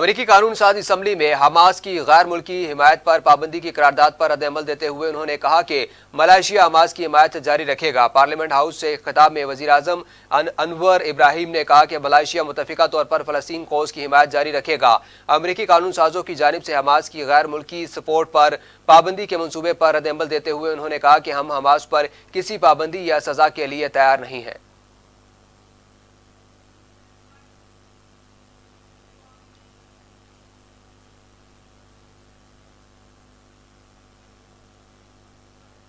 अमरीकी कानून साज इसम्बली में हमास की गैर मुल्की हिमायत पर पाबंदी की करारदाद पर रदल देते हुए उन्होंने कहा कि मलाइशिया हमास की हिमायत जारी रखेगा। पार्लियामेंट हाउस से खिताब में वजी अजम अन, अनवर इब्राहिम ने कहा कि मलाइशिया मुतफ़ा तौर पर फलस्तीन कोस की हिमायत जारी रखेगा। अमरीकी कानून साजों की जानब से हमास की गैर मुल्की सपोर्ट पर पाबंदी के मनसूबे पर रदल देते हुए उन्होंने कहा कि हम हमास पर किसी पाबंदी या सजा के लिए तैयार नहीं हैं।